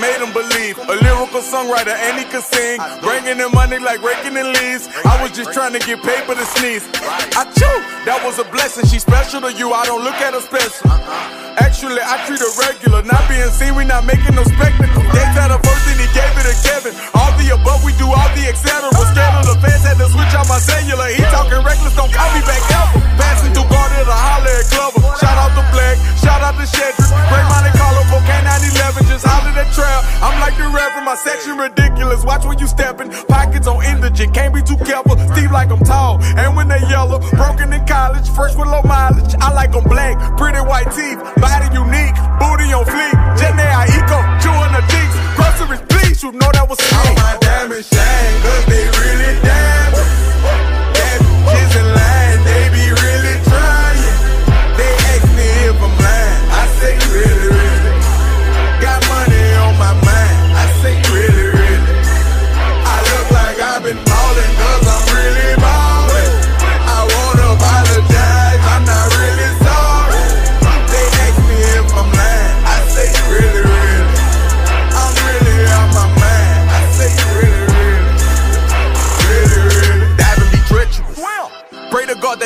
Made them believe. A lyrical songwriter, and he could sing. Bringing in money like raking in leaves. I was just trying to get paper to sneeze. I chew, that was a blessing. She special to you, I don't look at her special. Actually, I treat her regular. Not being seen, we not making no spectacle. They had her first and he gave it to Kevin. All the above, we do all the etc. Scared of the fans, had to switch out my cellular. He talking reckless, don't call me back ever. Passing through holler at Glover. Shout section ridiculous. Watch where you stepping. Pockets on indigent, can't be too careful. Steve like I'm tall, and when they yellow, broken in college, fresh with low mileage. I like them black, pretty white teeth, body unique, booty on fleek.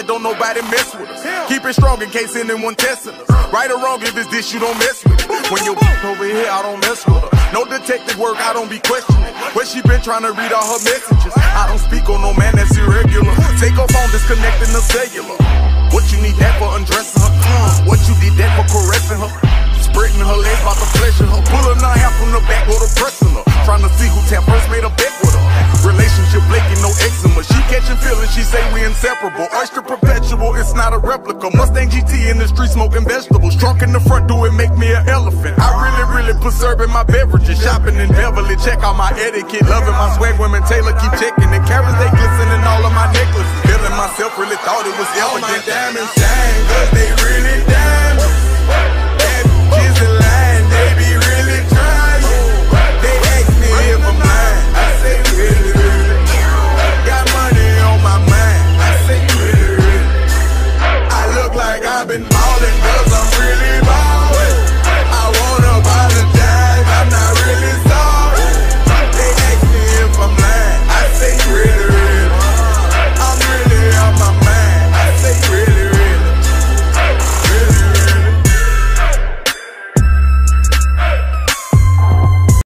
That don't nobody mess with us. Keep it strong in case anyone testing us. Right or wrong, if it's this, you don't mess with it. When you over here, I don't mess with her. No detective work, I don't be questioning. Where she been trying to read all her messages. I don't speak on no man that's irregular. Take her phone, disconnecting the cellular. What you need that for undressing her? What you did that for caressing her? Spreading her legs about to pleasure her. Pulling her hair from the back Oyster perpetual, it's not a replica. Mustang GT in the street smoking vegetables. Drunk in the front, do it make me an elephant. I really, really preserving my beverages. Shopping in Beverly, check out my etiquette. Loving my swag, women Taylor keep checking. The carats they glistening all of my